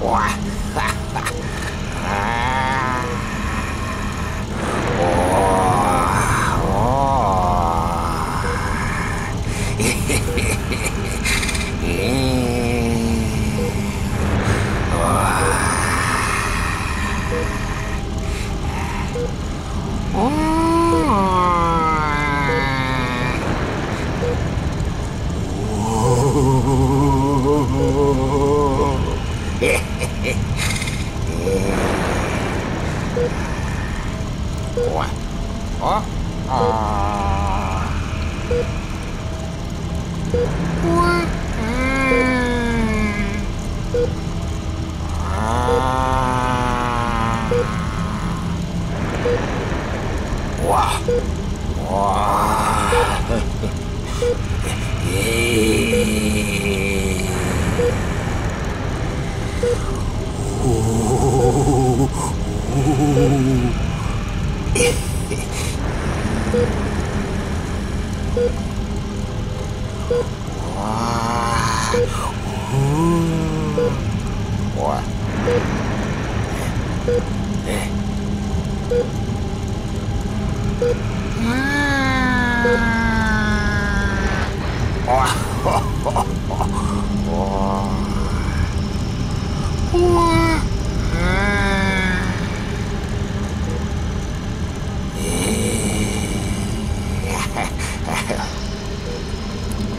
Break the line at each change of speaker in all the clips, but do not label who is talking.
Wow. Boa. Ó. Ó. Ué. Uau! Uau! Oh,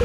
Ah!